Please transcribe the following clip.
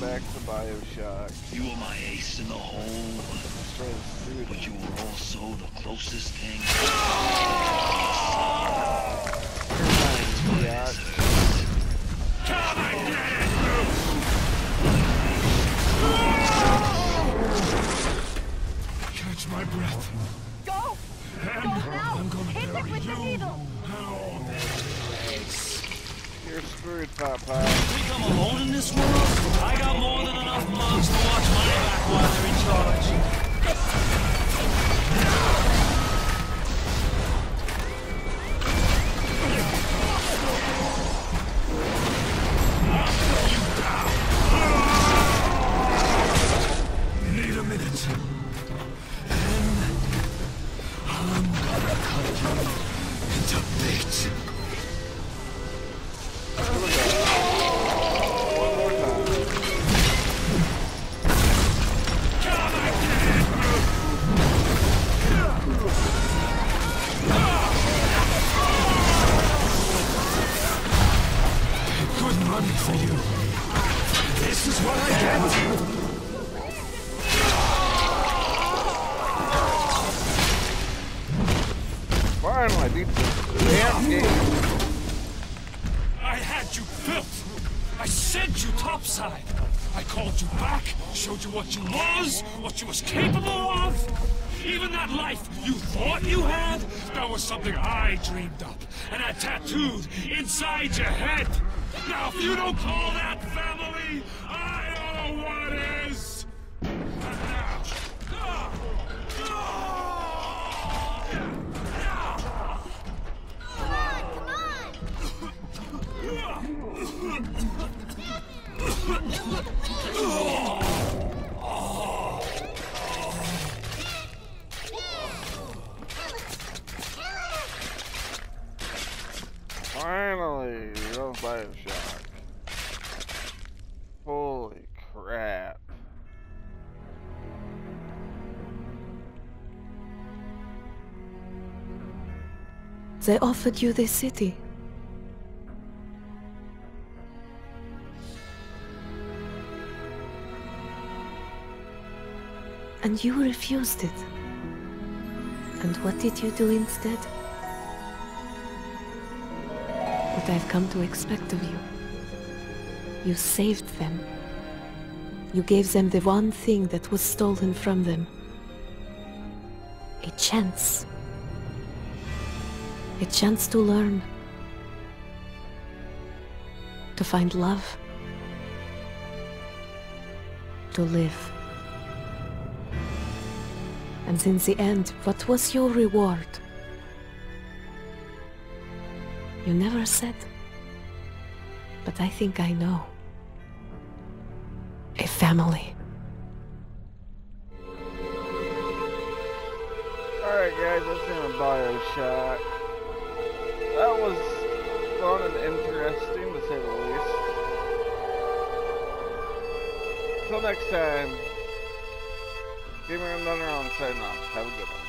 back to Bioshock. You were my ace in the hole, but you were also the closest thing. Come and get it! Catch my breath. Go! And Go now! I'm gonna Hit it with you. the needle! You're screwed, Papa. Think I'm alone in this world? I got more than enough mugs to watch money back while they're in charge. Need a minute. And I'm gonna cut you into bits. This is what I get. Finally, beat the damn game. I had you built. I sent you topside. I called you back, showed you what you was, what you was capable of. Even that life you thought you had, that was something I dreamed up and I tattooed inside your head. If you don't call that family, I don't know what is. They offered you this city. And you refused it. And what did you do instead? What I've come to expect of you. You saved them. You gave them the one thing that was stolen from them. A chance. A chance to learn. To find love. To live. And in the end, what was your reward? You never said. But I think I know. A family. Alright guys, that's been a Bioshock. That was fun and interesting to say the least. Until next time, Gamer and Runner on signing off. Have a good one.